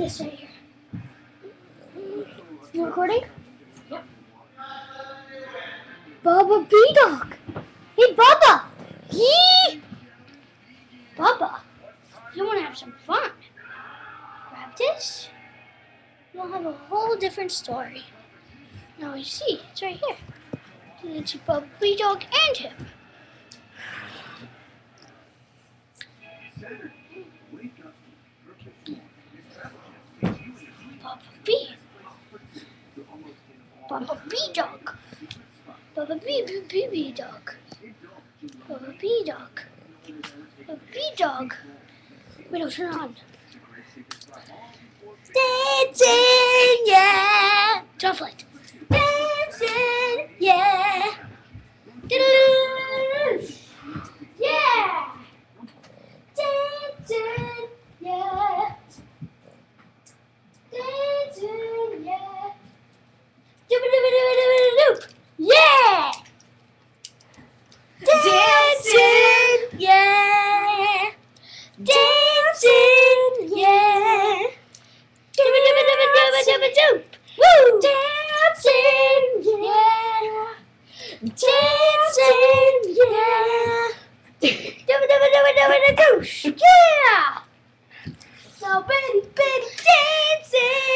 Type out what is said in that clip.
this right here. You recording? Yep. Bubba B Dog. Hey, Bubba. Yee. Bubba, you want to have some fun? Grab this. You'll have a whole different story. Now you see, it's right here. See Bubba B Dog and him. Bubba B. Bubba B Dog. Bubba B B B B Dog. Bubba B Dog. Bubba B Dog. Wait, no, turn it on. Dancing, yeah. Turn off light. Dancing, yeah. Dancing, yeah. Doop-a-doop-a-doop-a-doop. Woo! Dancing, yeah. Dancing, yeah. Doop-a-doop-a-doop-a-doop. Yeah. So Betty, Betty dancing.